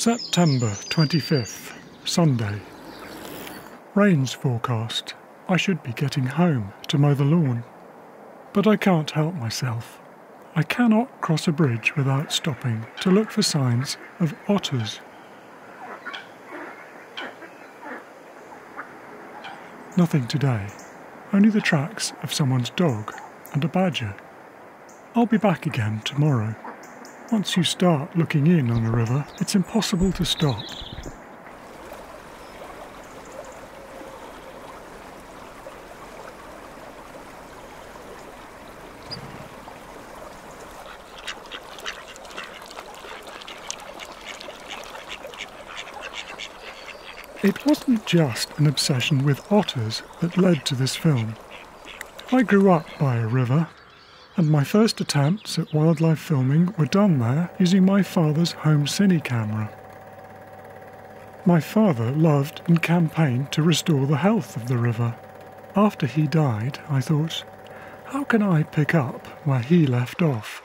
September 25th, Sunday. Rains forecast. I should be getting home to mow the lawn. But I can't help myself. I cannot cross a bridge without stopping to look for signs of otters. Nothing today, only the tracks of someone's dog and a badger. I'll be back again tomorrow. Once you start looking in on a river, it's impossible to stop. It wasn't just an obsession with otters that led to this film. I grew up by a river, and my first attempts at wildlife filming were done there using my father's home cine camera. My father loved and campaigned to restore the health of the river. After he died, I thought, how can I pick up where he left off?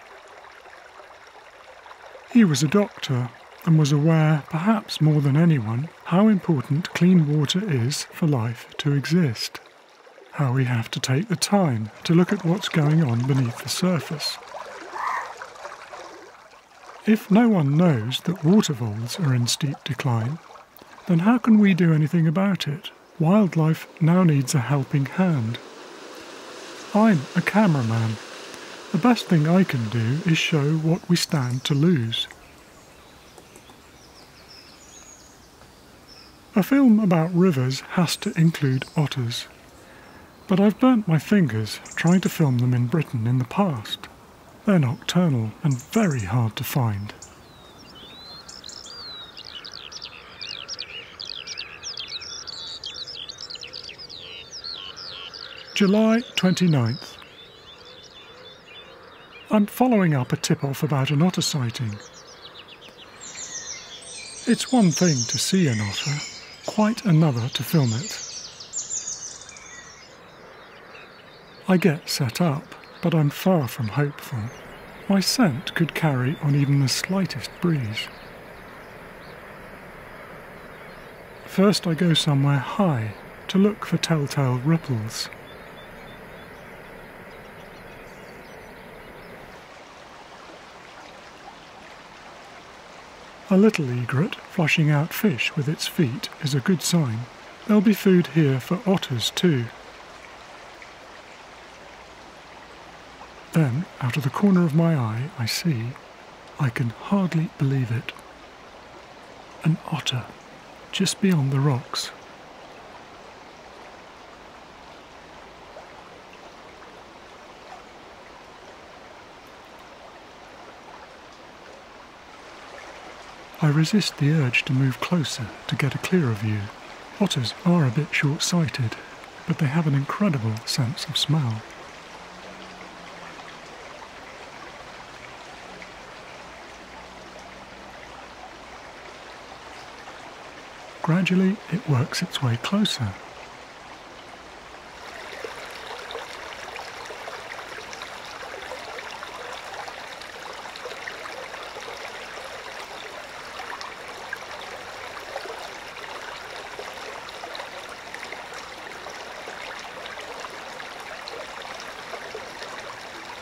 He was a doctor and was aware, perhaps more than anyone, how important clean water is for life to exist. How we have to take the time to look at what's going on beneath the surface. If no one knows that water voles are in steep decline, then how can we do anything about it? Wildlife now needs a helping hand. I'm a cameraman. The best thing I can do is show what we stand to lose. A film about rivers has to include otters. But I've burnt my fingers trying to film them in Britain in the past. They're nocturnal and very hard to find. July 29th. I'm following up a tip off about an otter sighting. It's one thing to see an otter, quite another to film it. I get set up, but I'm far from hopeful. My scent could carry on even the slightest breeze. First, I go somewhere high to look for telltale ripples. A little egret flushing out fish with its feet is a good sign. There'll be food here for otters too. Then, out of the corner of my eye, I see, I can hardly believe it, an otter just beyond the rocks. I resist the urge to move closer to get a clearer view. Otters are a bit short sighted, but they have an incredible sense of smell. Gradually, it works its way closer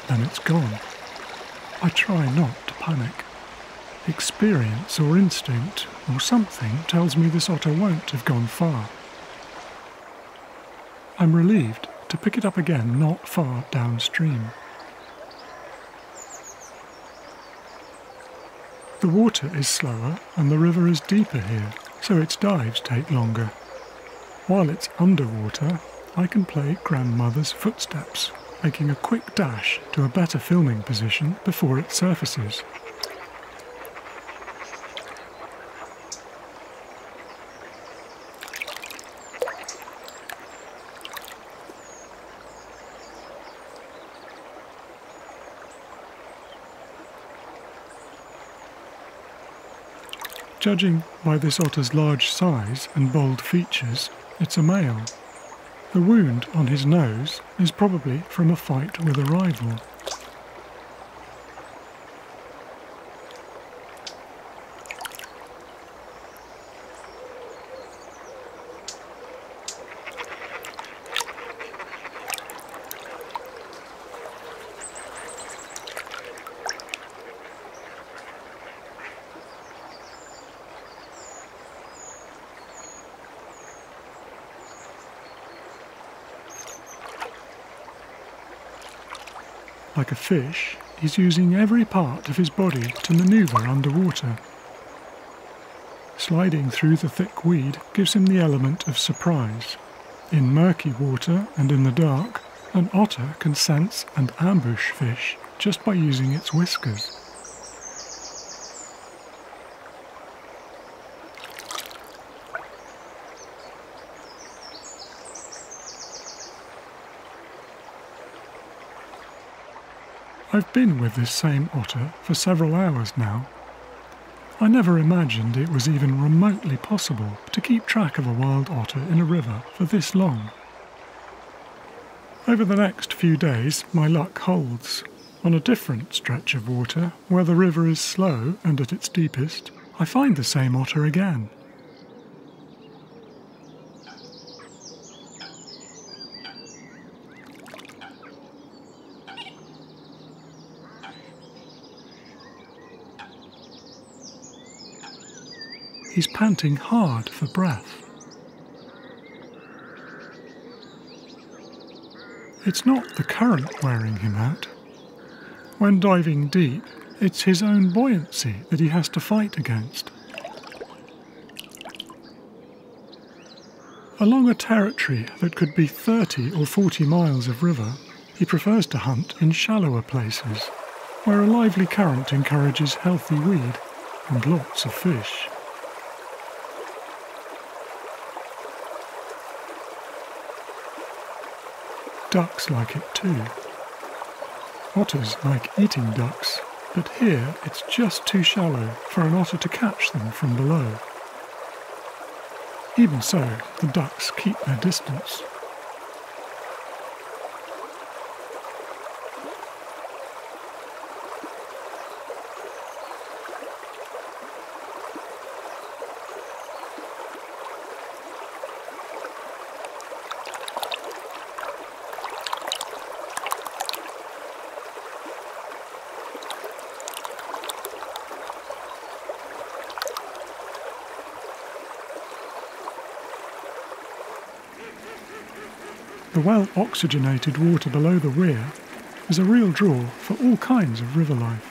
then it's gone. I try not to panic. Experience or instinct or something tells me this otter won't have gone far. I'm relieved to pick it up again not far downstream. The water is slower and the river is deeper here, so its dives take longer. While it's underwater, I can play grandmother's footsteps making a quick dash to a better filming position before it surfaces. Judging by this otter's large size and bold features, it's a male. The wound on his nose is probably from a fight with a rival. Fish, is using every part of his body to maneuver underwater. Sliding through the thick weed gives him the element of surprise. In murky water and in the dark, an otter can sense and ambush fish just by using its whiskers. I've been with this same otter for several hours now. I never imagined it was even remotely possible to keep track of a wild otter in a river for this long. Over the next few days, my luck holds. On a different stretch of water, where the river is slow and at its deepest, I find the same otter again. Panting hard for breath. It's not the current wearing him out. When diving deep, it's his own buoyancy that he has to fight against. Along a territory that could be 30 or 40 miles of river, he prefers to hunt in shallower places, where a lively current encourages healthy weed and lots of fish. Ducks like it too. Otters like eating ducks, but here it's just too shallow for an otter to catch them from below. Even so, the ducks keep their distance. Well oxygenated water below the weir is a real draw for all kinds of river life.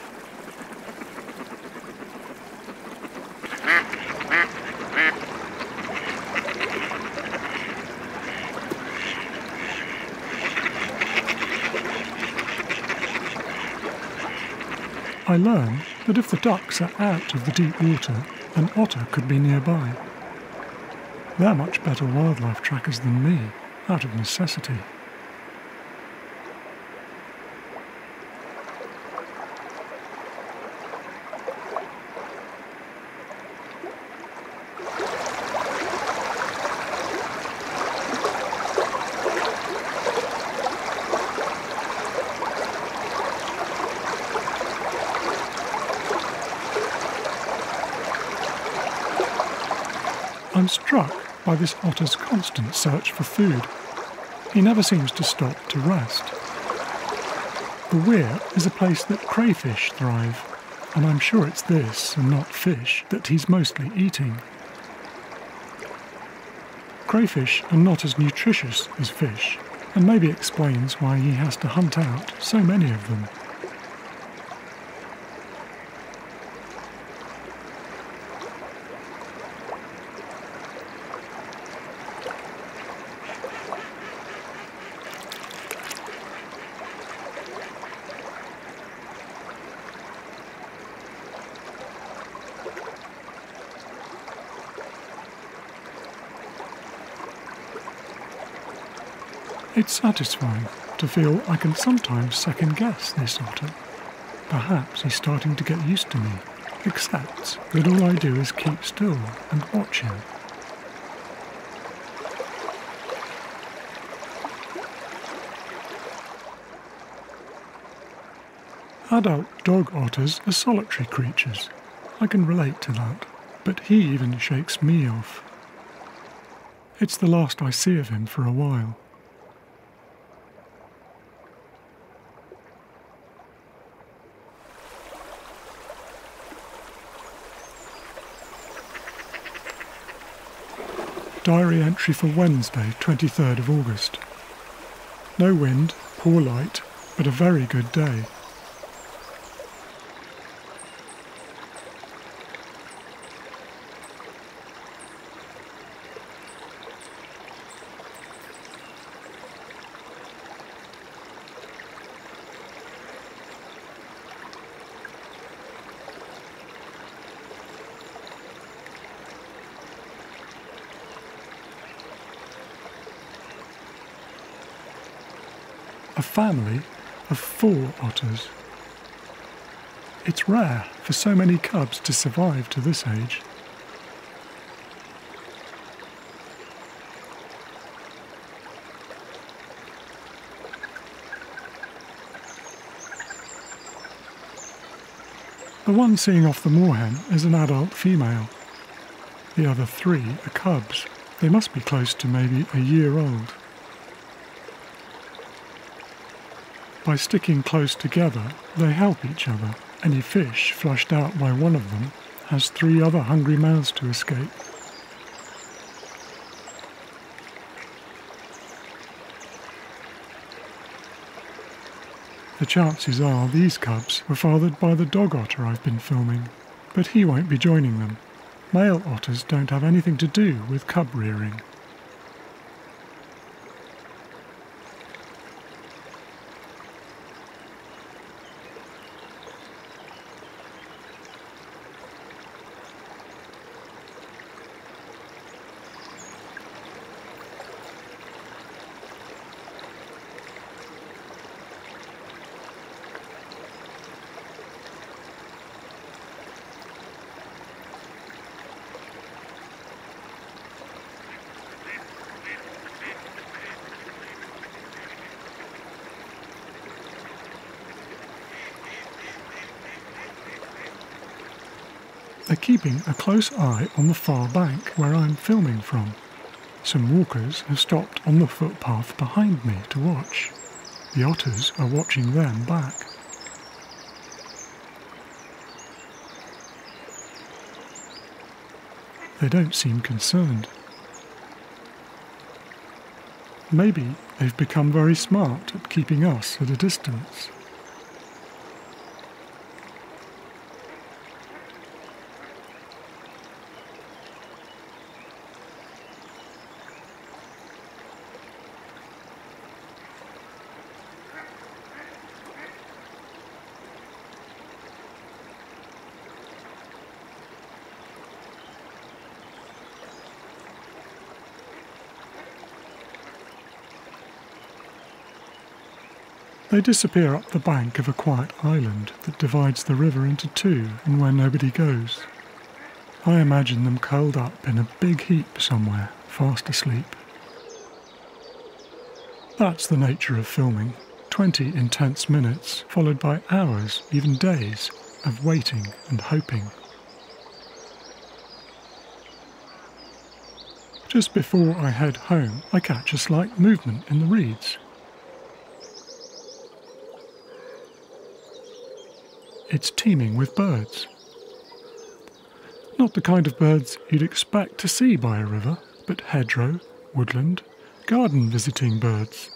I learn that if the ducks are out of the deep water, an otter could be nearby. They're much better wildlife trackers than me out of necessity. I'm struck by this otter's constant search for food. He never seems to stop to rest. The weir is a place that crayfish thrive, and I'm sure it's this and not fish that he's mostly eating. Crayfish are not as nutritious as fish, and maybe explains why he has to hunt out so many of them. It's satisfying to feel I can sometimes second guess this otter. Perhaps he's starting to get used to me, accepts that all I do is keep still and watch him. Adult dog otters are solitary creatures. I can relate to that, but he even shakes me off. It's the last I see of him for a while. Diary entry for Wednesday, 23rd of August. No wind, poor light, but a very good day. Family of four otters. It's rare for so many cubs to survive to this age. The one seeing off the moorhen is an adult female. The other three are cubs. They must be close to maybe a year old. By sticking close together, they help each other. Any fish flushed out by one of them has three other hungry mouths to escape. The chances are these cubs were fathered by the dog otter I've been filming, but he won't be joining them. Male otters don't have anything to do with cub rearing. Keeping a close eye on the far bank where I'm filming from. Some walkers have stopped on the footpath behind me to watch. The otters are watching them back. They don't seem concerned. Maybe they've become very smart at keeping us at a distance. They disappear up the bank of a quiet island that divides the river into two and where nobody goes. I imagine them curled up in a big heap somewhere, fast asleep. That's the nature of filming 20 intense minutes, followed by hours, even days, of waiting and hoping. Just before I head home, I catch a slight movement in the reeds. It's teeming with birds. Not the kind of birds you'd expect to see by a river, but hedgerow, woodland, garden visiting birds,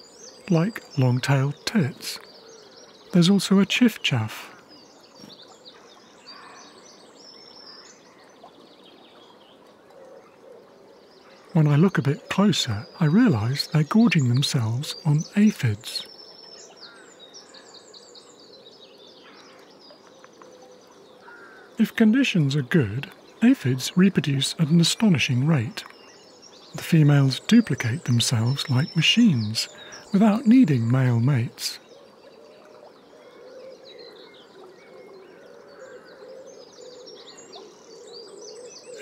like long tailed tits. There's also a chiffchaff. When I look a bit closer, I realise they're gorging themselves on aphids. If conditions are good, aphids reproduce at an astonishing rate. The females duplicate themselves like machines without needing male mates.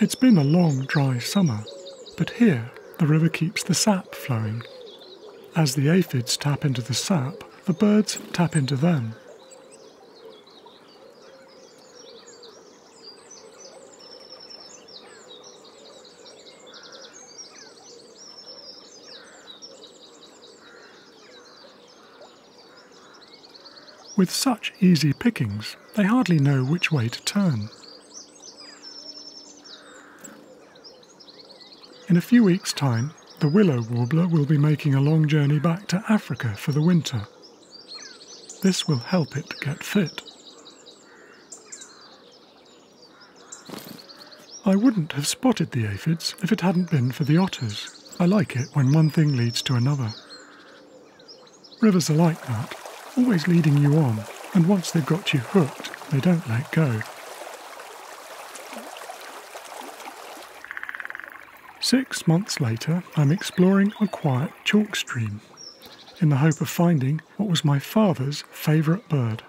It's been a long, dry summer, but here the river keeps the sap flowing. As the aphids tap into the sap, the birds tap into them. With such easy pickings, they hardly know which way to turn. In a few weeks' time, the willow warbler will be making a long journey back to Africa for the winter. this will help it get fit. I wouldn't have spotted the aphids if it hadn't been for the otters. I like it when one thing leads to another. Rivers are like that, always leading you on, and once they've got you hooked, they don't let go. Six months later, I'm exploring a quiet chalk stream in the hope of finding what was my father's favourite bird.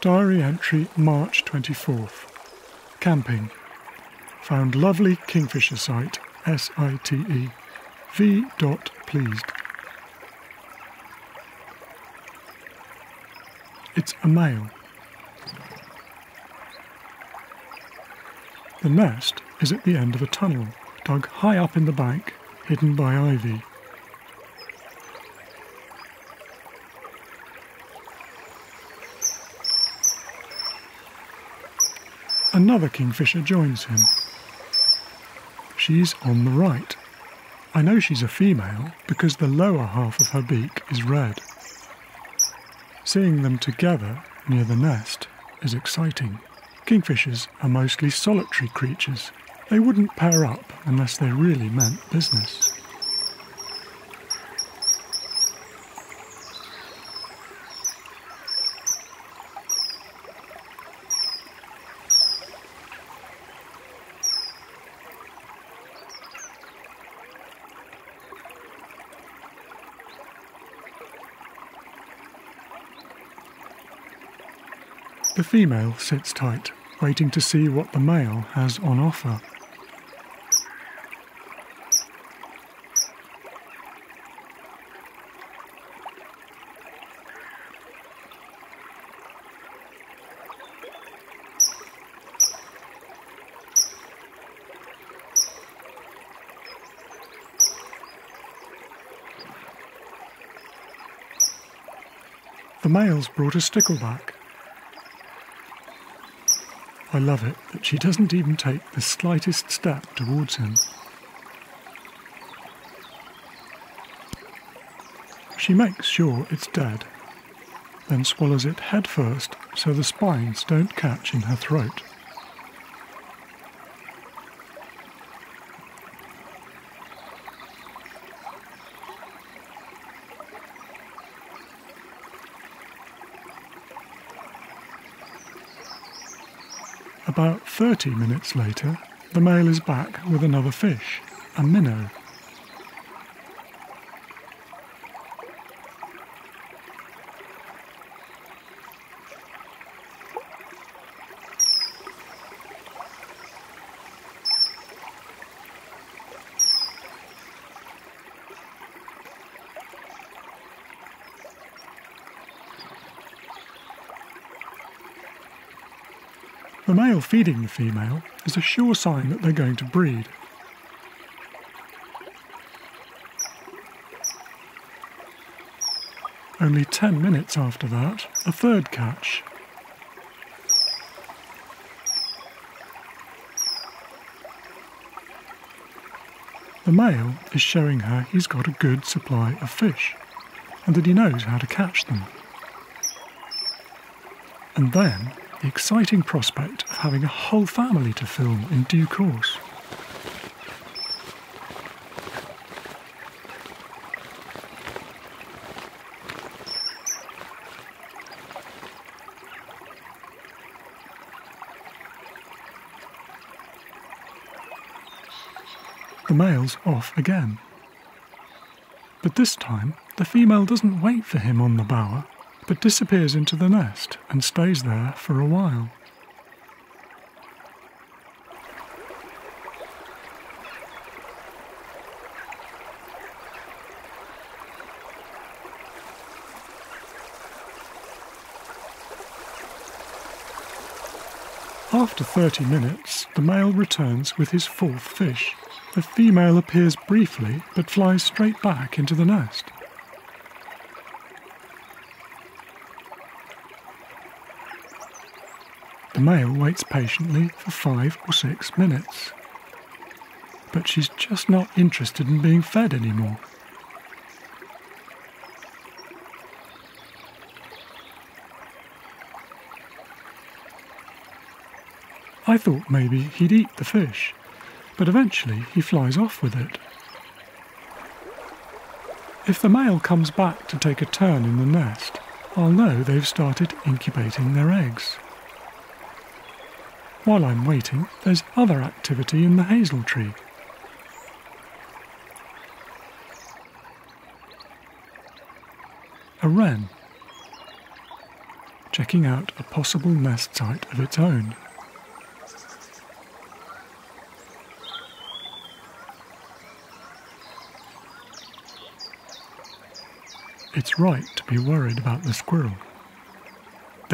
Diary entry March 24th. Camping. Found lovely kingfisher site, S I T E. V. Dot pleased. It's a male. The nest is at the end of a tunnel, dug high up in the bank, hidden by ivy. Another kingfisher joins him. She's on the right. I know she's a female because the lower half of her beak is red. Seeing them together near the nest is exciting. Kingfishers are mostly solitary creatures. They wouldn't pair up unless they really meant business. The female sits tight, waiting to see what the male has on offer. The male's brought a stickleback, I love it that she doesn't even take the slightest step towards him. She makes sure it's dead, then swallows it head first so the spines don't catch in her throat. About 30 minutes later, the male is back with another fish, a minnow. Feeding the female is a sure sign that they're going to breed. Only 10 minutes after that, a third catch. The male is showing her he's got a good supply of fish and that he knows how to catch them. And then the exciting prospect of having a whole family to film in due course. The male's off again. But this time, the female doesn't wait for him on the bower but disappears into the nest and stays there for a while. After 30 minutes, the male returns with his fourth fish. The female appears briefly but flies straight back into the nest. The male waits patiently for five or six minutes. But she's just not interested in being fed anymore. I thought maybe he'd eat the fish, but eventually he flies off with it. If the male comes back to take a turn in the nest, I'll know they've started incubating their eggs. While I'm waiting, there's other activity in the hazel tree. A wren, checking out a possible nest site of its own. It's right to be worried about the squirrel,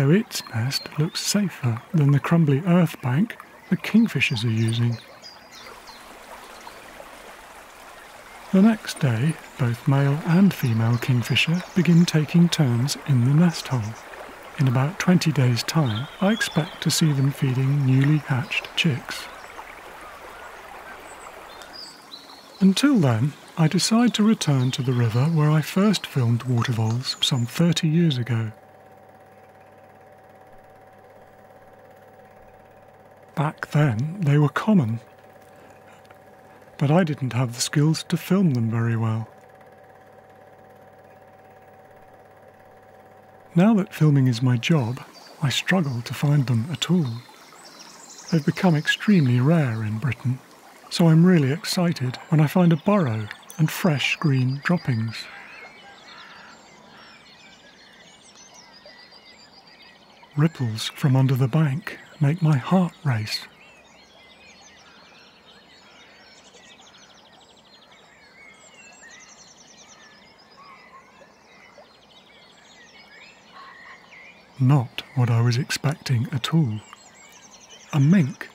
though its nest looks safer than the crumbly earth bank the kingfishers are using. The next day, both male and female kingfisher begin taking turns in the nest hole. In about 20 days' time, I expect to see them feeding newly hatched chicks. Until then, I decide to return to the river where I first filmed water voles some 30 years ago. Back then, they were common, but I didn't have the skills to film them very well. Now that filming is my job, I struggle to find them at all. They've become extremely rare in Britain, so I'm really excited when I find a burrow and fresh green droppings. Ripples from under the bank make my heart race. Not what I was expecting at all. A mink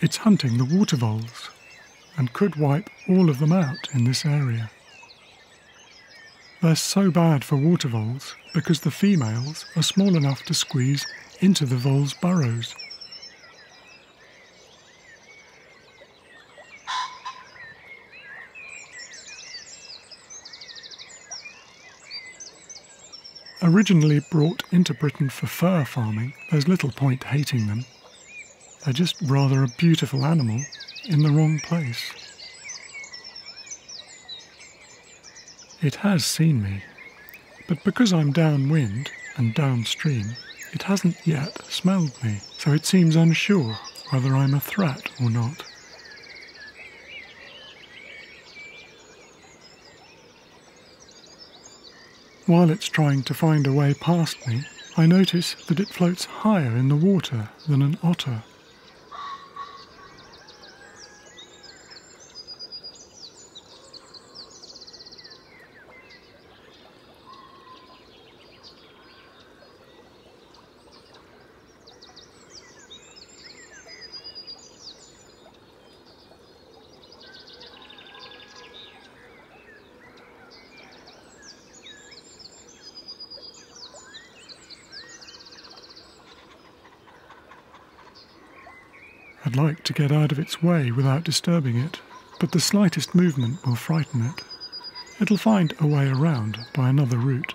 It's hunting the water voles and could wipe all of them out in this area. They're so bad for water voles because the females are small enough to squeeze into the voles' burrows. Originally brought into Britain for fur farming, there's little point hating them they're just rather a beautiful animal in the wrong place. It has seen me, but because I'm downwind and downstream, it hasn't yet smelled me, so it seems unsure whether I'm a threat or not. While it's trying to find a way past me, I notice that it floats higher in the water than an otter. I'd like to get out of its way without disturbing it, but the slightest movement will frighten it. It'll find a way around by another route.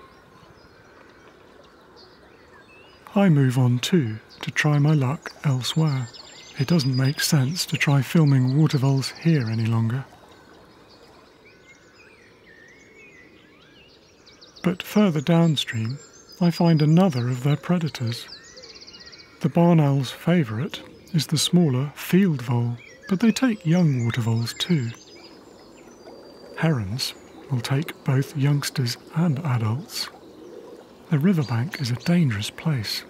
I move on too to try my luck elsewhere. It doesn't make sense to try filming water voles here any longer. But further downstream, I find another of their predators. The barn owl's favourite is the smaller field vole, but they take young water voles too. Herons will take both youngsters and adults. The riverbank is a dangerous place.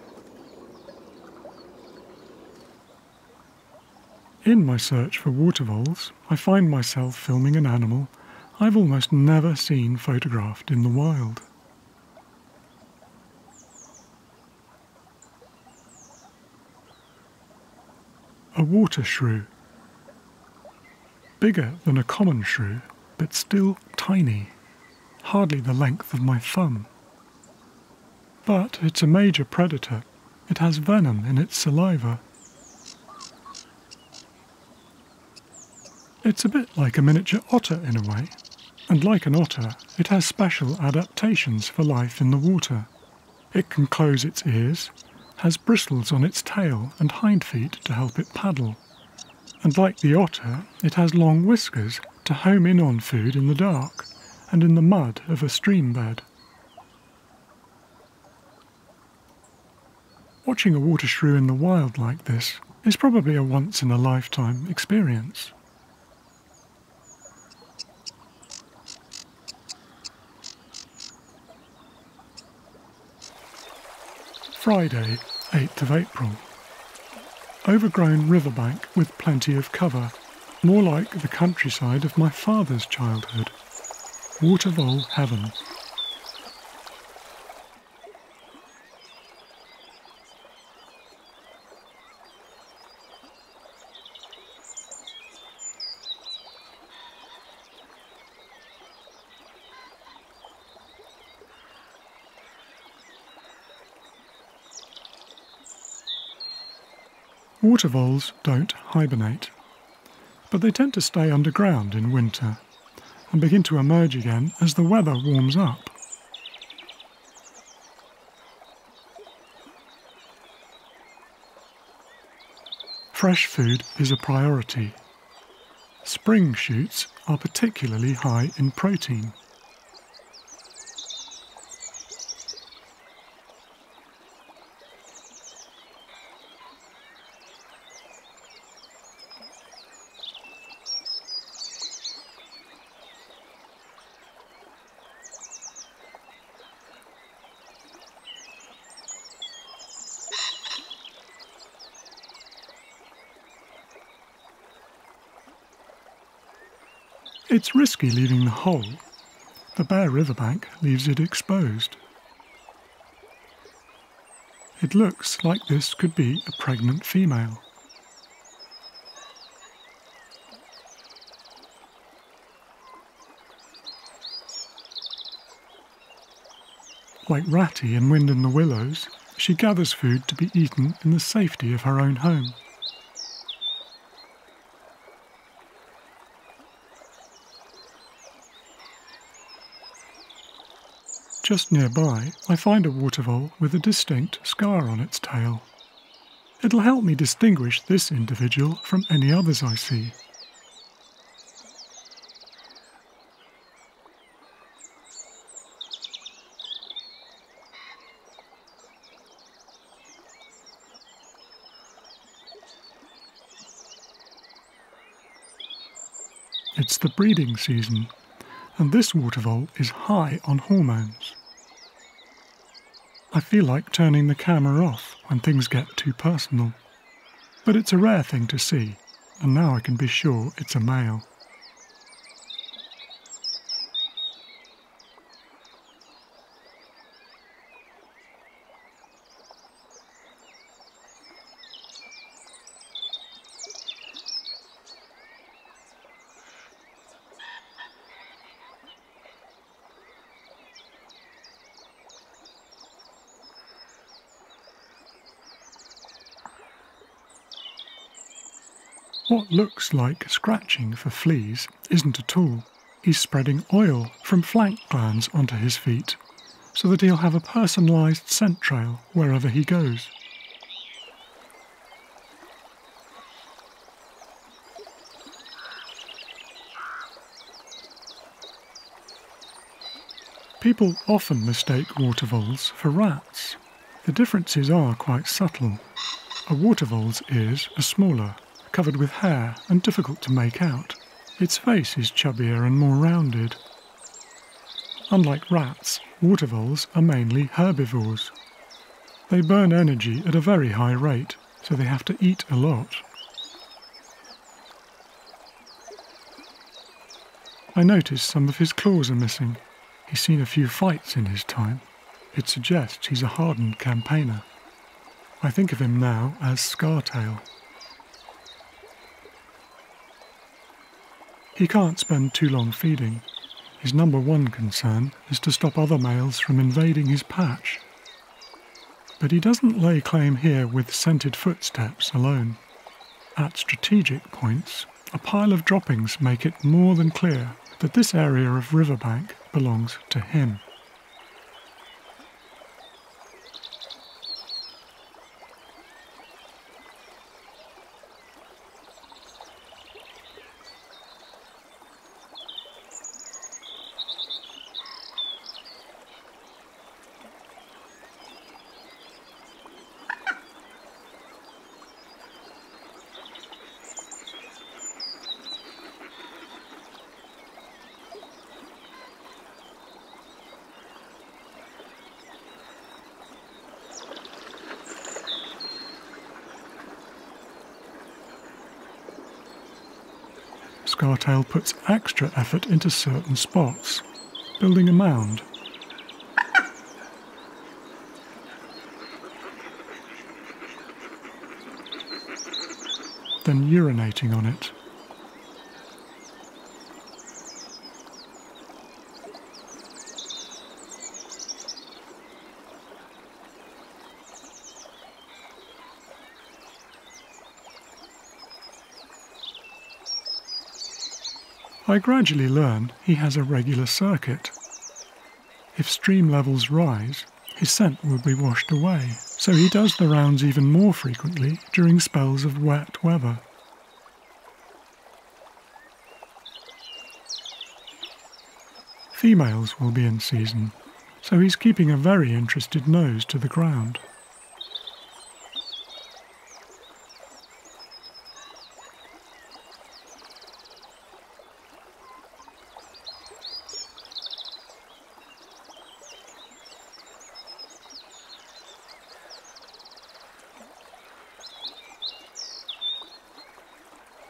In my search for water voles, I find myself filming an animal I've almost never seen photographed in the wild. a water shrew. Bigger than a common shrew, but still tiny, hardly the length of my thumb. But it's a major predator. It has venom in its saliva. It's a bit like a miniature otter in a way, and like an otter, it has special adaptations for life in the water. It can close its ears, has bristles on its tail and hind feet to help it paddle. And like the otter, it has long whiskers to home in on food in the dark and in the mud of a stream bed. Watching a water shrew in the wild like this is probably a once in a lifetime experience. Friday, 8th of April. Overgrown riverbank with plenty of cover, more like the countryside of my father's childhood. Watervole heaven. Water voles don't hibernate, but they tend to stay underground in winter and begin to emerge again as the weather warms up. Fresh food is a priority. Spring shoots are particularly high in protein. It's risky leaving the hole. The bare riverbank leaves it exposed. It looks like this could be a pregnant female. Like Ratty in Wind in the Willows, she gathers food to be eaten in the safety of her own home. Just nearby, I find a water vole with a distinct scar on its tail. It'll help me distinguish this individual from any others I see. It's the breeding season, and this water vole is high on hormones. I feel like turning the camera off when things get too personal. But it's a rare thing to see, and now I can be sure it's a male. What looks like scratching for fleas isn't at all. He's spreading oil from flank glands onto his feet so that he'll have a personalised scent trail wherever he goes. People often mistake water voles for rats. The differences are quite subtle. A water vole's ears are smaller covered with hair and difficult to make out. Its face is chubbier and more rounded. Unlike rats, water voles are mainly herbivores. They burn energy at a very high rate, so they have to eat a lot. I notice some of his claws are missing. He's seen a few fights in his time. It suggests he's a hardened campaigner. I think of him now as Scartail. He can't spend too long feeding. His number one concern is to stop other males from invading his patch. But he doesn't lay claim here with scented footsteps alone. At strategic points, a pile of droppings make it more than clear that this area of riverbank belongs to him. Scartail puts extra effort into certain spots, building a mound. Then urinating on it. I gradually learn he has a regular circuit. If stream levels rise, his scent will be washed away, so he does the rounds even more frequently during spells of wet weather. Females will be in season, so he's keeping a very interested nose to the ground.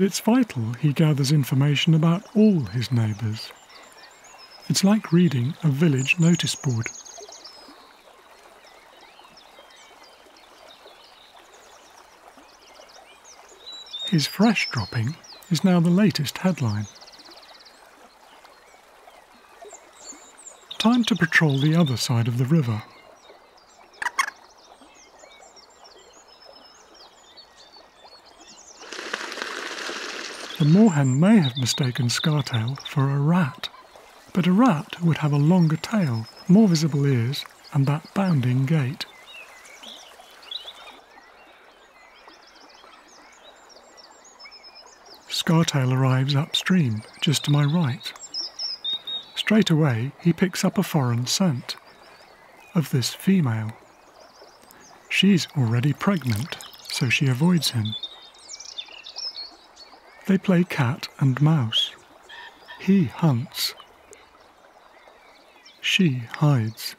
It's vital he gathers information about all his neighbours. It's like reading a village notice board. His fresh dropping is now the latest headline. Time to patrol the other side of the river. The moorhen may have mistaken Scartail for a rat, but a rat would have a longer tail, more visible ears, and that bounding gait. Scartail arrives upstream, just to my right. Straight away, he picks up a foreign scent of this female. She's already pregnant, so she avoids him. They play cat and mouse. He hunts. She hides.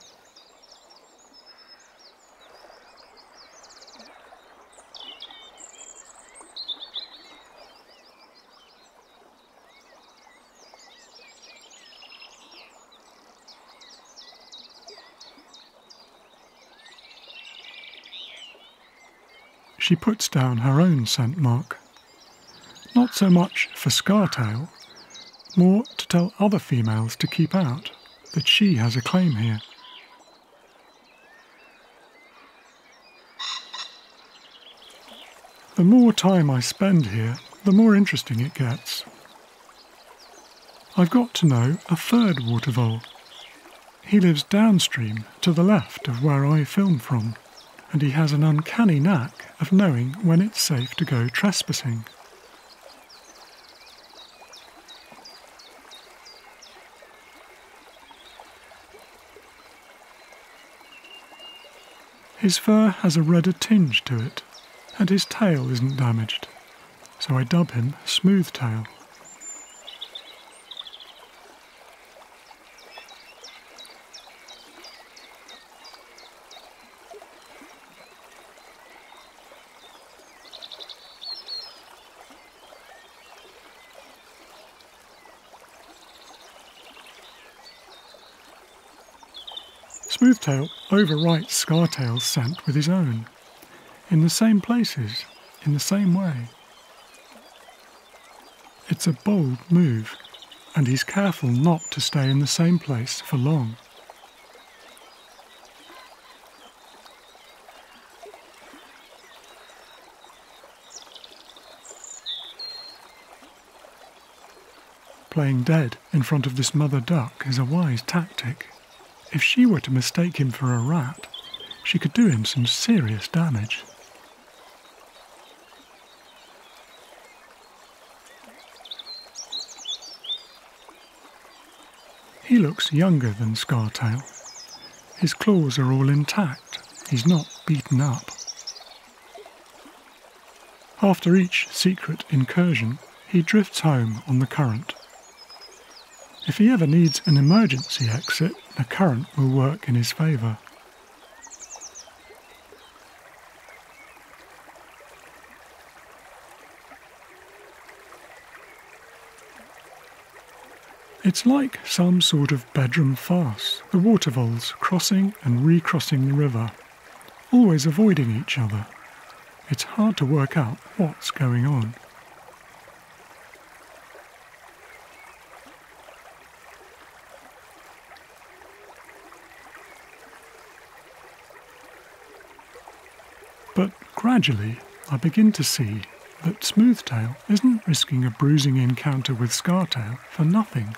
She puts down her own scent mark. Not so much for Scartail, more to tell other females to keep out, that she has a claim here. The more time I spend here, the more interesting it gets. I've got to know a third water vole. He lives downstream to the left of where I film from, and he has an uncanny knack of knowing when it's safe to go trespassing. His fur has a redder tinge to it, and his tail isn't damaged, so I dub him Smoothtail. Smoothtail overwrites Scartail's scent with his own, in the same places, in the same way. It's a bold move, and he's careful not to stay in the same place for long. playing dead in front of this mother duck is a wise tactic. If she were to mistake him for a rat, she could do him some serious damage. He looks younger than Scartail. His claws are all intact. He's not beaten up. After each secret incursion, he drifts home on the current. If he ever needs an emergency exit, the current will work in his favour. It's like some sort of bedroom farce, the water voles crossing and recrossing the river, always avoiding each other. It's hard to work out what's going on. But gradually, I begin to see that Smoothtail isn't risking a bruising encounter with Scartail for nothing.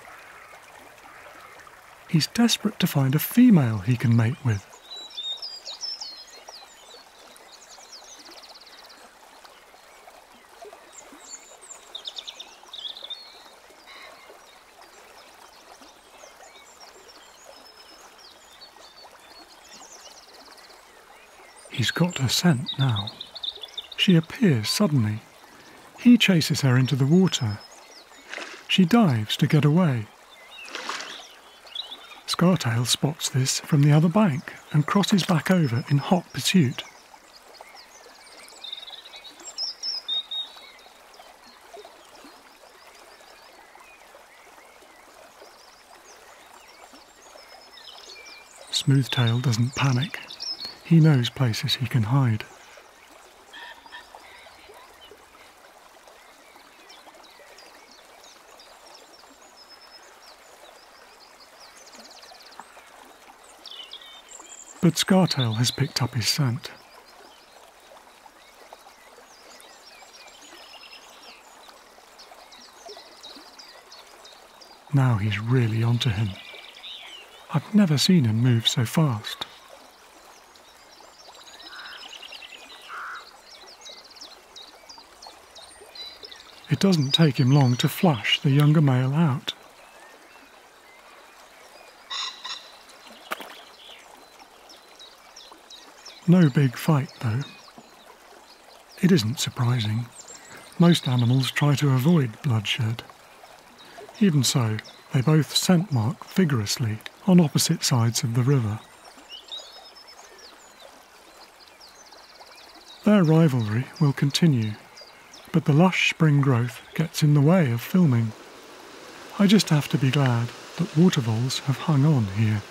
He's desperate to find a female he can mate with. He's her scent now. She appears suddenly. He chases her into the water. She dives to get away. Scartail spots this from the other bank and crosses back over in hot pursuit. Smoothtail doesn't panic. He knows places he can hide. But Scartail has picked up his scent. Now he's really onto him. I've never seen him move so fast. It doesn't take him long to flush the younger male out. No big fight, though. It isn't surprising. Most animals try to avoid bloodshed. Even so, they both scent mark vigorously on opposite sides of the river. Their rivalry will continue but the lush spring growth gets in the way of filming. I just have to be glad that water voles have hung on here.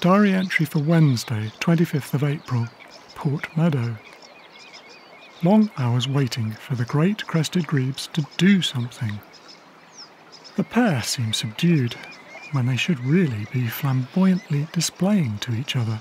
Diary entry for Wednesday, 25th of April, Port Meadow. Long hours waiting for the great crested grebes to do something. The pair seem subdued when they should really be flamboyantly displaying to each other.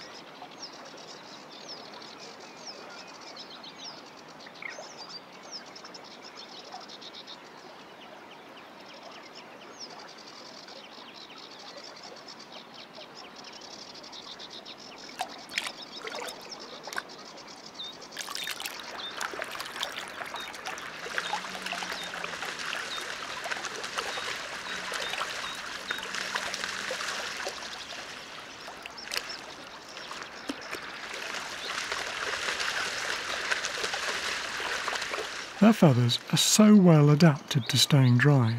Feathers are so well adapted to staying dry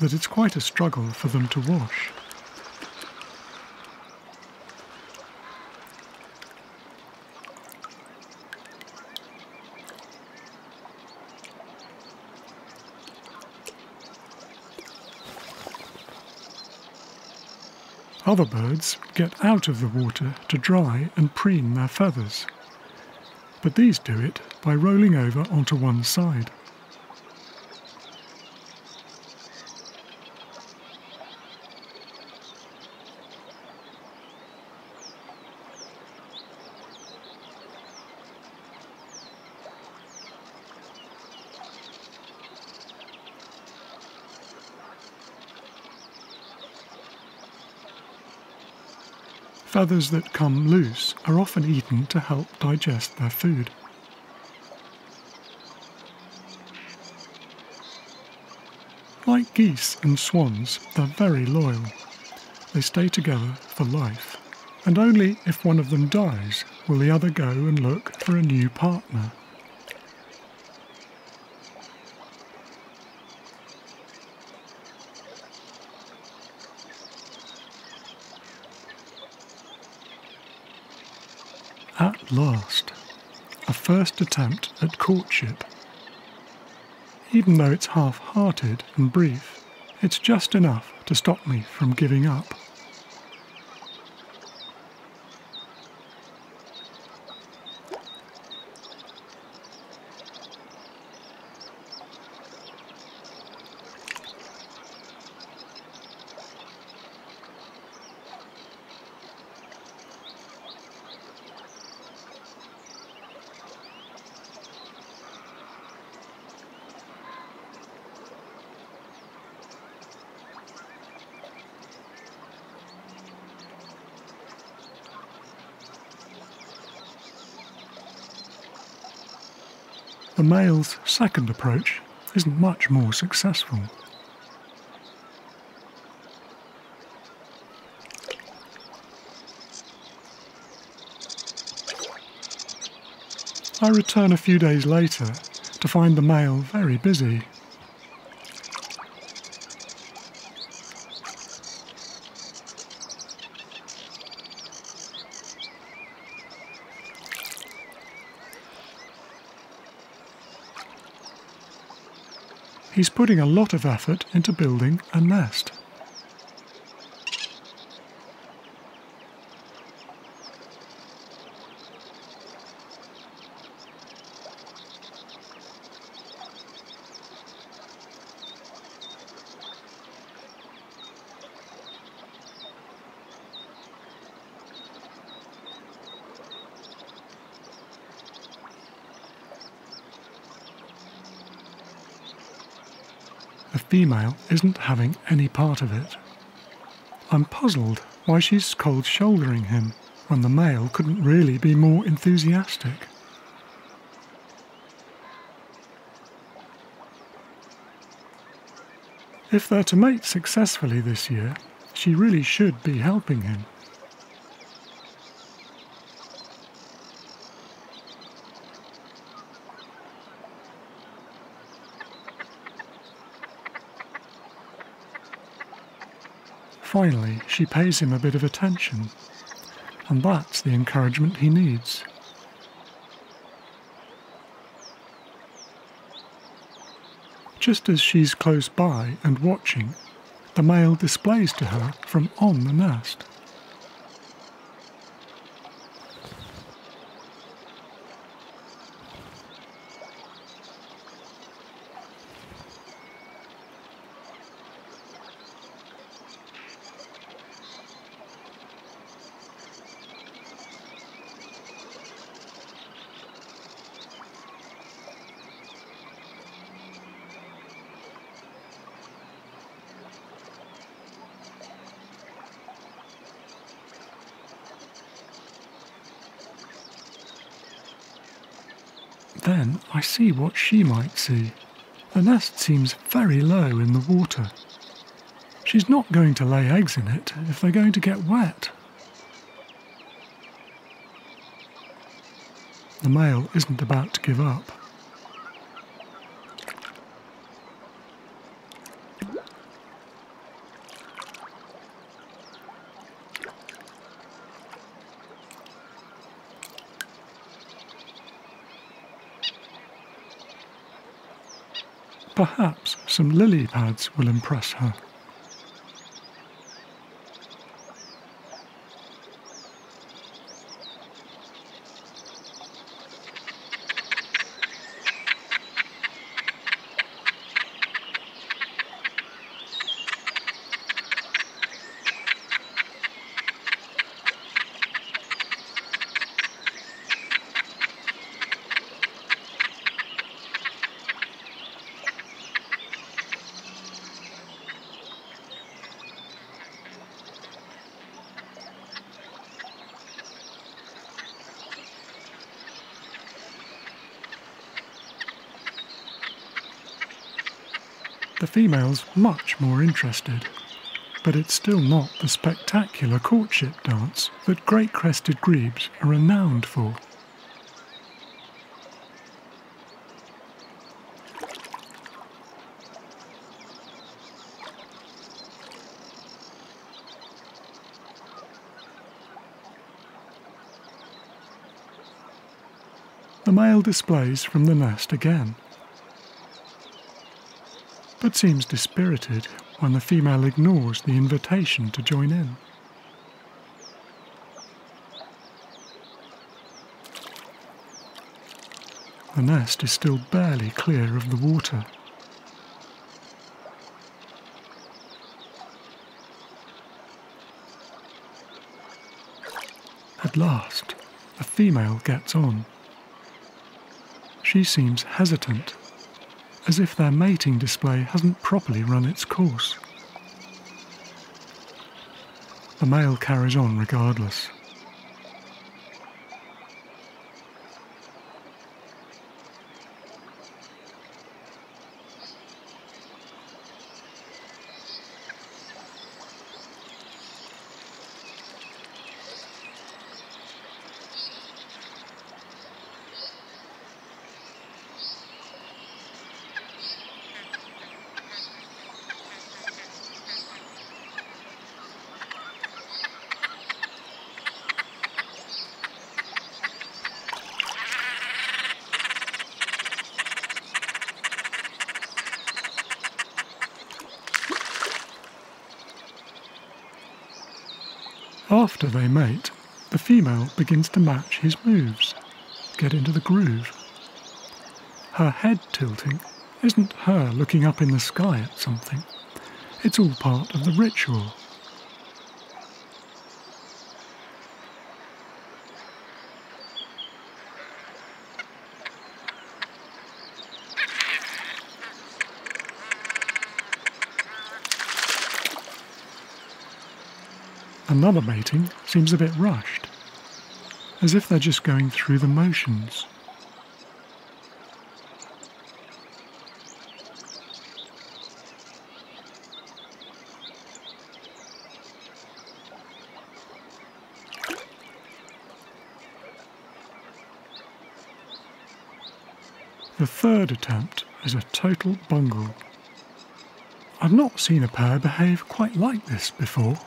that it's quite a struggle for them to wash. Other birds get out of the water to dry and preen their feathers but these do it by rolling over onto one side. Feathers that come loose are often eaten to help digest their food. Like geese and swans, they're very loyal. They stay together for life, and only if one of them dies will the other go and look for a new partner. Last, a first attempt at courtship. Even though it's half hearted and brief, it's just enough to stop me from giving up. The male's second approach is much more successful. I return a few days later to find the male very busy. He's putting a lot of effort into building a nest. Female isn't having any part of it. I'm puzzled why she's cold shouldering him when the male couldn't really be more enthusiastic. If they're to mate successfully this year, she really should be helping him. Finally, she pays him a bit of attention, and that's the encouragement he needs. Just as she's close by and watching, the male displays to her from on the nest. Then I see what she might see. The nest seems very low in the water. She's not going to lay eggs in it if they're going to get wet. The male isn't about to give up. Perhaps some lily pads will impress her. The female's much more interested, but it's still not the spectacular courtship dance that great crested grebes are renowned for. The male displays from the nest again, but seems dispirited when the female ignores the invitation to join in. The nest is still barely clear of the water. At last, the female gets on. She seems hesitant as if their mating display hasn't properly run its course. The male carries on regardless. After they mate, the female begins to match his moves, get into the groove. Her head tilting isn't her looking up in the sky at something, it's all part of the ritual. Another mating seems a bit rushed, as if they're just going through the motions. The third attempt is a total bungle. I've not seen a pair behave quite like this before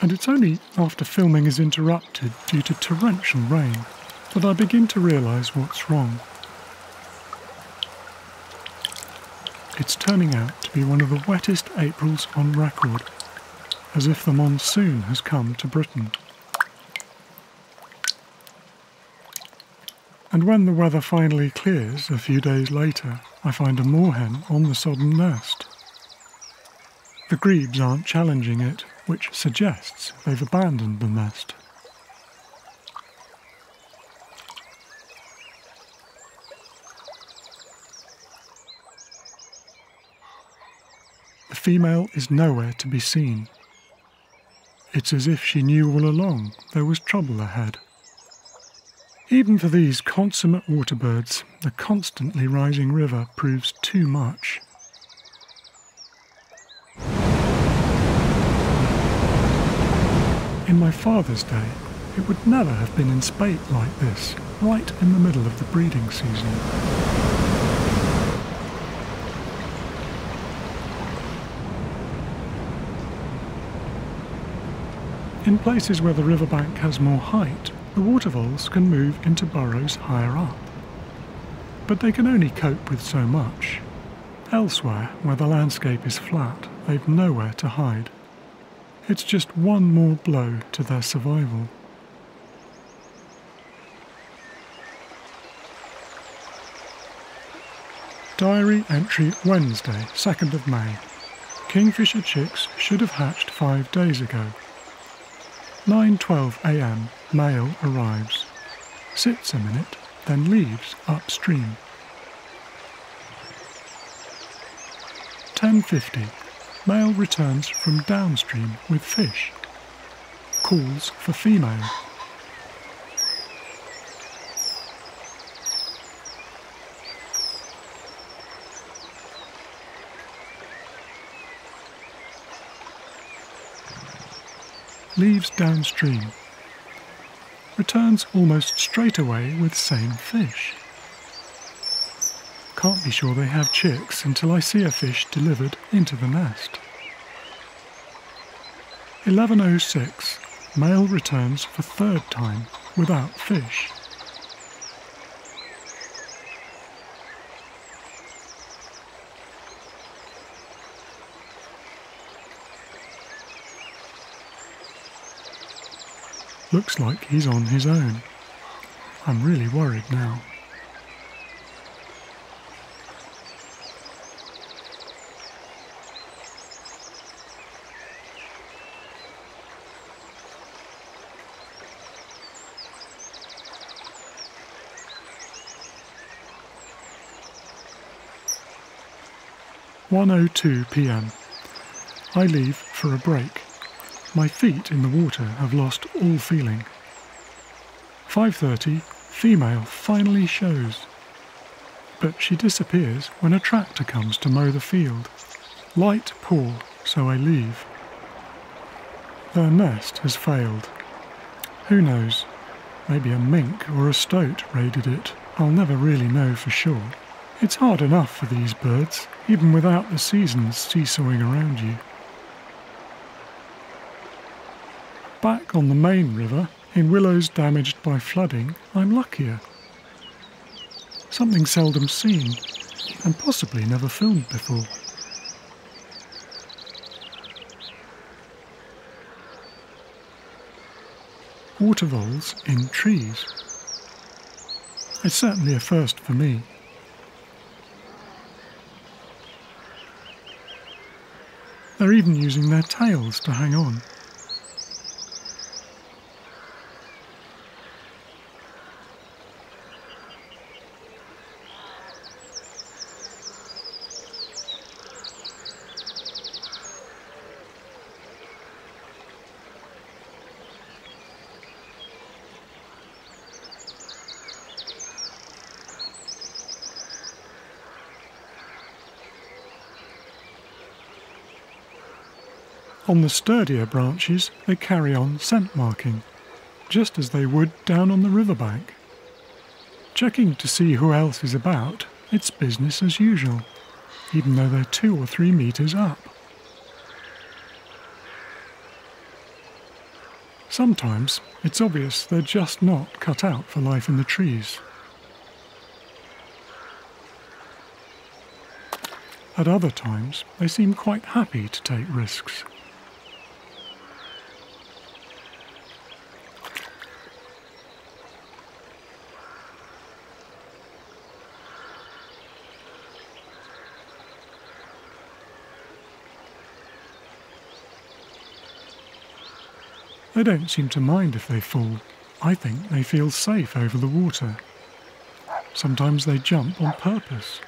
and it's only after filming is interrupted due to torrential rain that I begin to realise what's wrong. It's turning out to be one of the wettest Aprils on record, as if the monsoon has come to Britain. And when the weather finally clears a few days later, I find a moorhen on the sodden nest. The grebes aren't challenging it, which suggests they've abandoned the nest. The female is nowhere to be seen. It's as if she knew all along there was trouble ahead. Even for these consummate waterbirds, the constantly rising river proves too much. In my father's day, it would never have been in spate like this, right in the middle of the breeding season. In places where the riverbank has more height, the water voles can move into burrows higher up. But they can only cope with so much. Elsewhere, where the landscape is flat, they've nowhere to hide. It's just one more blow to their survival. Diary entry Wednesday, 2nd of May. Kingfisher chicks should have hatched five days ago. 9.12 am, male arrives. Sits a minute, then leaves upstream. 10.50 Male returns from downstream with fish. Calls for female. Leaves downstream. Returns almost straight away with same fish. Can't be sure they have chicks until I see a fish delivered into the nest. 1106, male returns for third time without fish. Looks like he's on his own. I'm really worried now. One oh two PM. I leave for a break. My feet in the water have lost all feeling. 5.30, female finally shows. But she disappears when a tractor comes to mow the field. Light poor, so I leave. Their nest has failed. Who knows? Maybe a mink or a stoat raided it. I'll never really know for sure. It's hard enough for these birds, even without the seasons seesawing around you. Back on the main river, in willows damaged by flooding, I'm luckier. Something seldom seen, and possibly never filmed before. Water voles in trees. It's certainly a first for me. They're even using their tails to hang on. On the sturdier branches, they carry on scent marking, just as they would down on the riverbank. Checking to see who else is about, it's business as usual, even though they're two or three metres up. Sometimes it's obvious they're just not cut out for life in the trees. At other times, they seem quite happy to take risks. They don't seem to mind if they fall. I think they feel safe over the water. Sometimes they jump on purpose.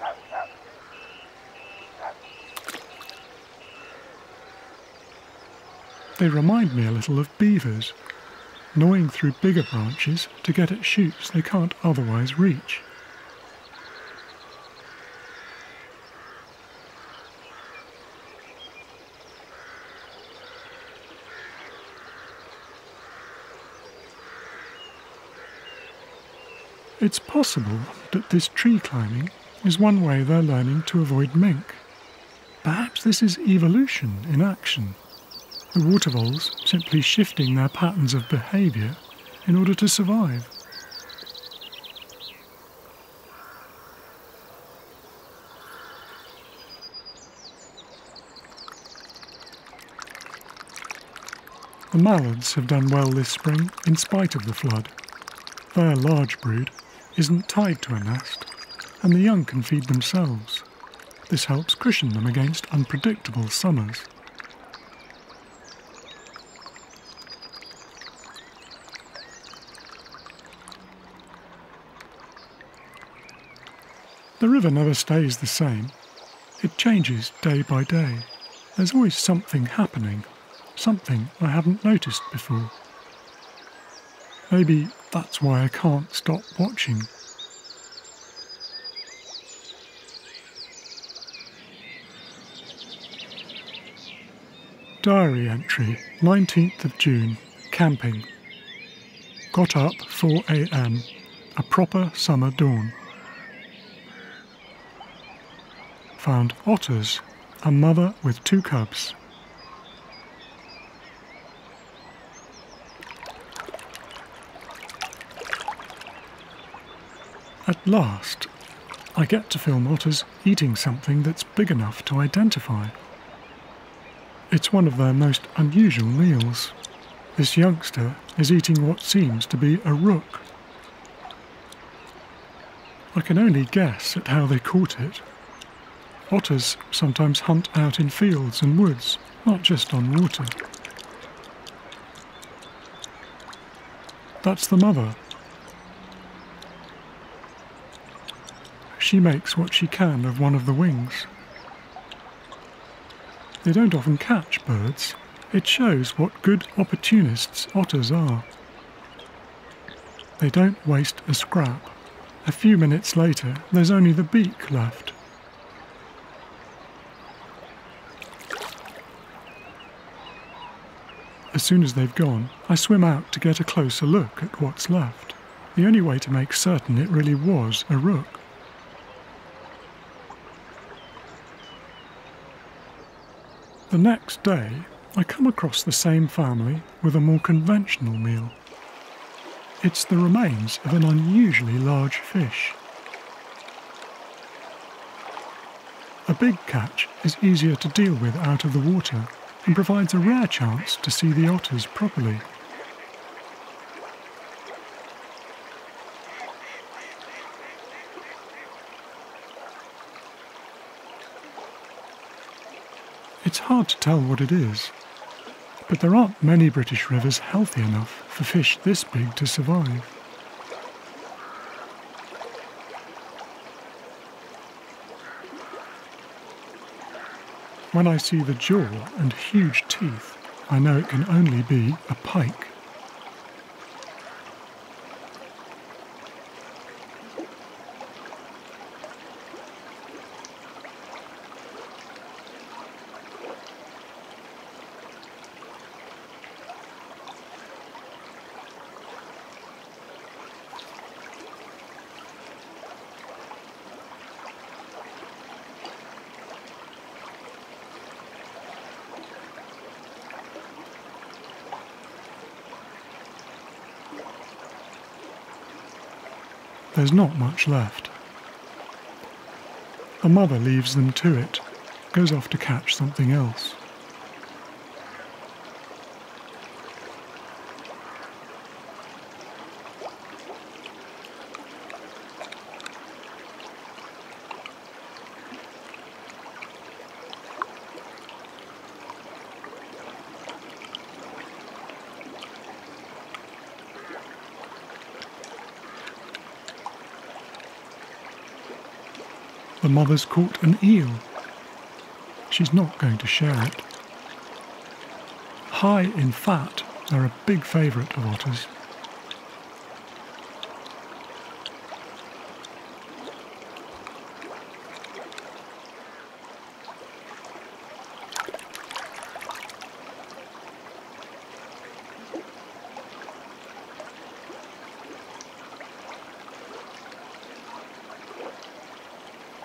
They remind me a little of beavers, gnawing through bigger branches to get at shoots they can't otherwise reach. It's possible that this tree climbing is one way they're learning to avoid mink. Perhaps this is evolution in action. The water voles simply shifting their patterns of behaviour in order to survive. The mallards have done well this spring in spite of the flood. Their large brood isn't tied to a nest, and the young can feed themselves. This helps cushion them against unpredictable summers. The river never stays the same. It changes day by day. There's always something happening, something I haven't noticed before. Maybe that's why I can't stop watching. Diary entry 19th of June, camping. Got up 4 am, a proper summer dawn. Found otters, a mother with two cubs. At last, I get to film otters eating something that's big enough to identify. It's one of their most unusual meals. This youngster is eating what seems to be a rook. I can only guess at how they caught it. Otters sometimes hunt out in fields and woods, not just on water. That's the mother she makes what she can of one of the wings. They don't often catch birds. It shows what good opportunists otters are. They don't waste a scrap. A few minutes later, there's only the beak left. As soon as they've gone, I swim out to get a closer look at what's left. The only way to make certain it really was a rook. The next day, I come across the same family with a more conventional meal. It's the remains of an unusually large fish. A big catch is easier to deal with out of the water and provides a rare chance to see the otters properly. It's hard to tell what it is, but there aren't many British rivers healthy enough for fish this big to survive. When I see the jaw and huge teeth, I know it can only be a pike. There's not much left. The mother leaves them to it, goes off to catch something else. Mother's caught an eel. She's not going to share it. High in fat, they're a big favourite of otters.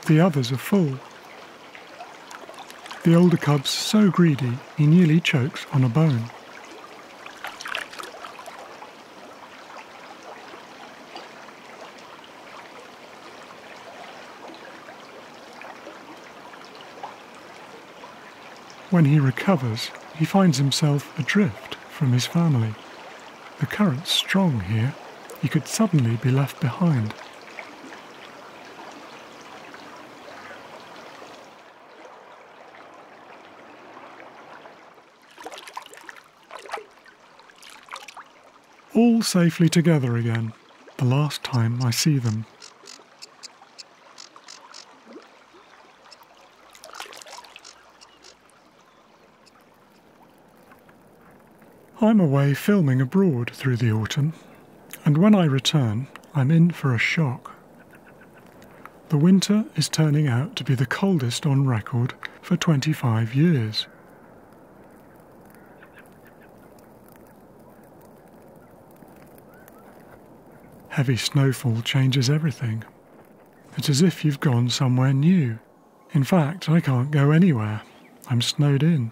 The others are full. The older cub's so greedy he nearly chokes on a bone. When he recovers, he finds himself adrift from his family. The current's strong here. He could suddenly be left behind. All safely together again, the last time I see them. I'm away filming abroad through the autumn, and when I return, I'm in for a shock. The winter is turning out to be the coldest on record for 25 years. Heavy snowfall changes everything. It's as if you've gone somewhere new. In fact, I can't go anywhere. I'm snowed in.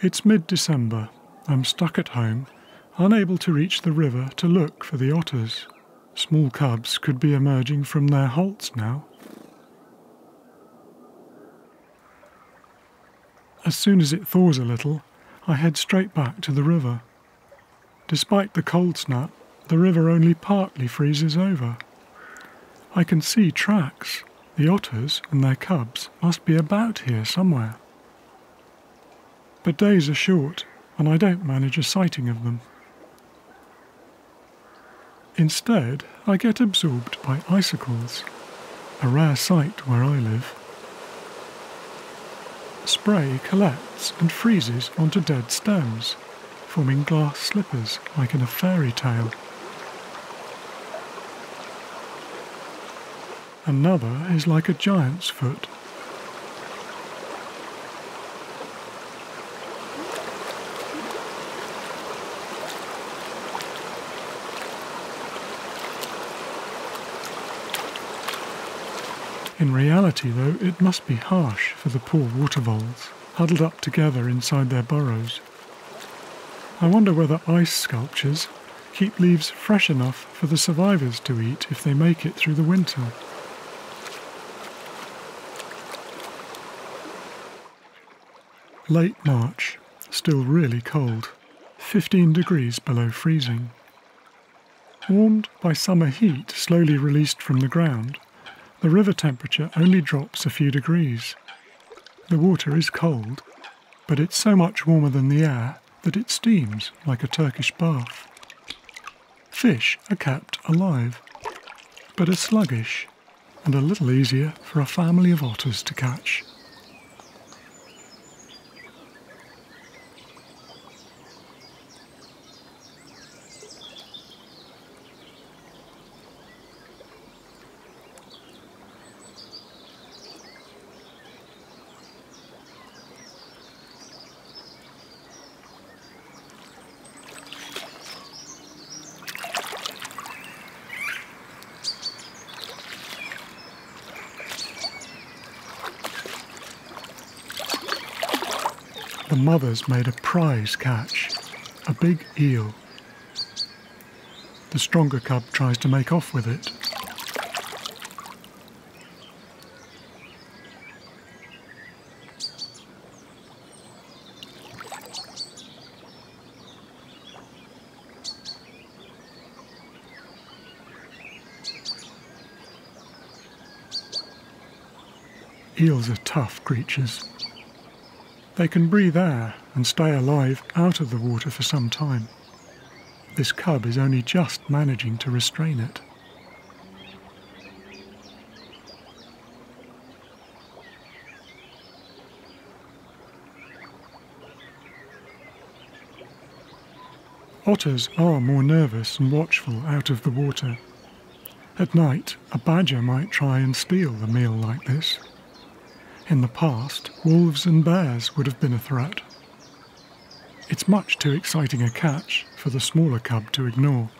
It's mid December. I'm stuck at home, unable to reach the river to look for the otters. Small cubs could be emerging from their holts now. As soon as it thaws a little, I head straight back to the river. Despite the cold snap, the river only partly freezes over. I can see tracks. The otters and their cubs must be about here somewhere. But days are short, and I don't manage a sighting of them. Instead, I get absorbed by icicles, a rare sight where I live. Spray collects and freezes onto dead stems, forming glass slippers like in a fairy tale. Another is like a giant's foot. In reality, though, it must be harsh for the poor water voles, huddled up together inside their burrows. I wonder whether ice sculptures keep leaves fresh enough for the survivors to eat if they make it through the winter. Late March, still really cold, 15 degrees below freezing. Warmed by summer heat slowly released from the ground, the river temperature only drops a few degrees. The water is cold, but it's so much warmer than the air that it steams like a Turkish bath. Fish are kept alive, but are sluggish and a little easier for a family of otters to catch. The mother's made a prize catch, a big eel. The stronger cub tries to make off with it. Eels are tough creatures. They can breathe air and stay alive out of the water for some time. This cub is only just managing to restrain it. Otters are more nervous and watchful out of the water. At night, a badger might try and steal the meal like this. In the past, wolves and bears would have been a threat. It's much too exciting a catch for the smaller cub to ignore.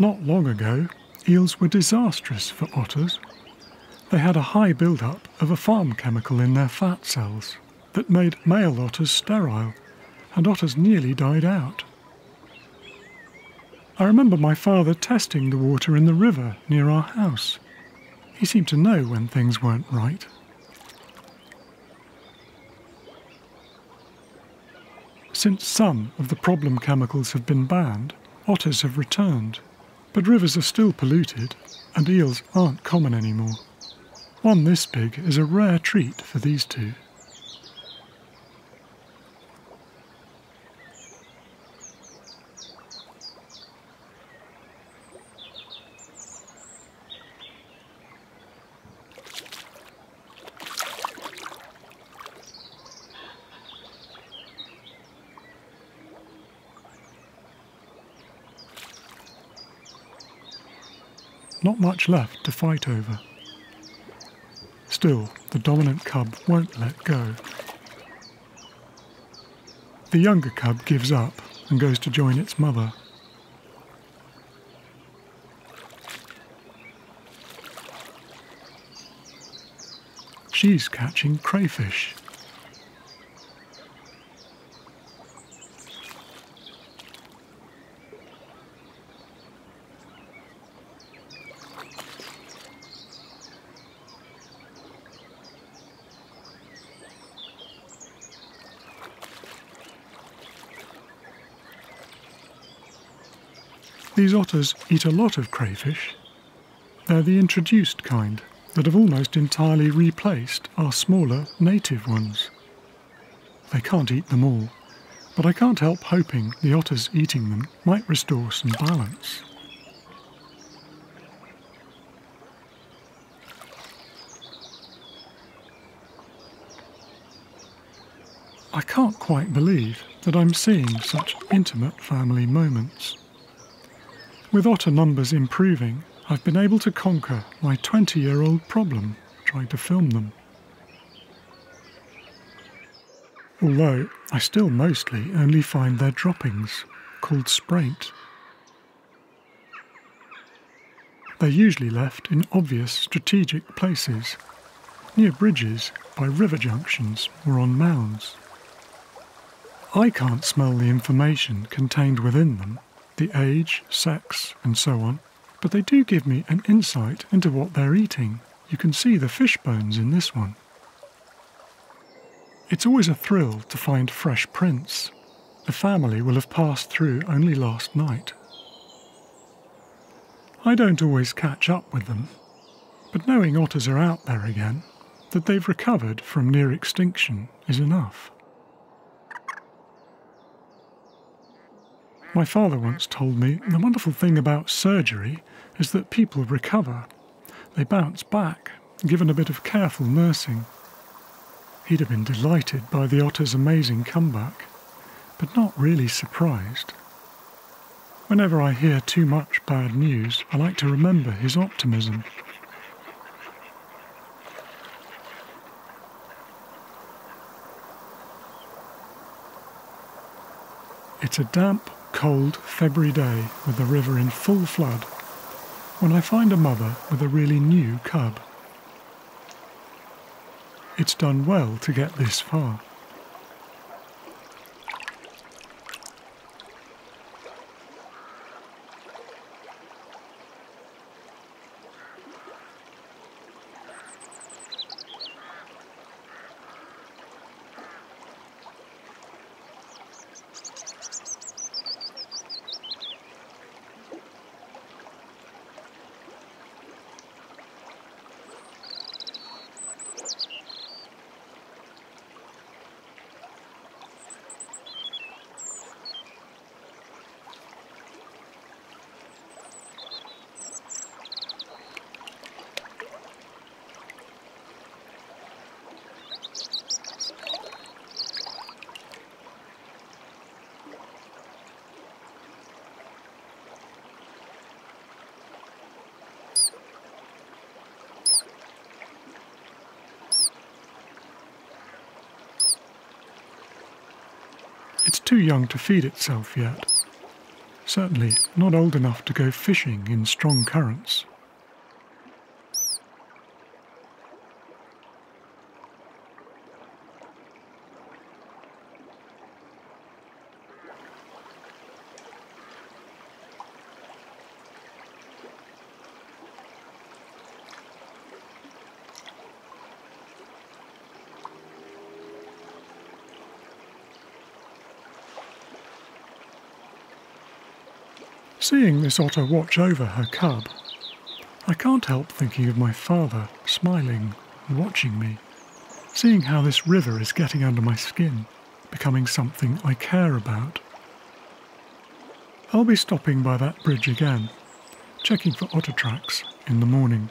Not long ago, eels were disastrous for otters. They had a high build-up of a farm chemical in their fat cells that made male otters sterile, and otters nearly died out. I remember my father testing the water in the river near our house. He seemed to know when things weren't right. Since some of the problem chemicals have been banned, otters have returned, but rivers are still polluted and eels aren't common anymore. One this big is a rare treat for these two. Not much left to fight over. Still, the dominant cub won't let go. The younger cub gives up and goes to join its mother. She's catching crayfish. These otters eat a lot of crayfish. They're the introduced kind that have almost entirely replaced our smaller native ones. They can't eat them all, but I can't help hoping the otters eating them might restore some balance. I can't quite believe that I'm seeing such intimate family moments. With otter numbers improving, I've been able to conquer my 20 year old problem trying to film them. Although I still mostly only find their droppings, called spraint. They're usually left in obvious strategic places, near bridges, by river junctions, or on mounds. I can't smell the information contained within them the age, sex, and so on, but they do give me an insight into what they're eating. You can see the fish bones in this one. It's always a thrill to find fresh prints. The family will have passed through only last night. I don't always catch up with them, but knowing otters are out there again, that they've recovered from near extinction is enough. My father once told me the wonderful thing about surgery is that people recover. They bounce back, given a bit of careful nursing. He'd have been delighted by the otter's amazing comeback, but not really surprised. Whenever I hear too much bad news, I like to remember his optimism. It's a damp, cold February day with the river in full flood when I find a mother with a really new cub. It's done well to get this far. It's too young to feed itself yet. Certainly not old enough to go fishing in strong currents. Otter watch over her cub, I can't help thinking of my father smiling and watching me, seeing how this river is getting under my skin, becoming something I care about. I'll be stopping by that bridge again, checking for otter tracks in the morning.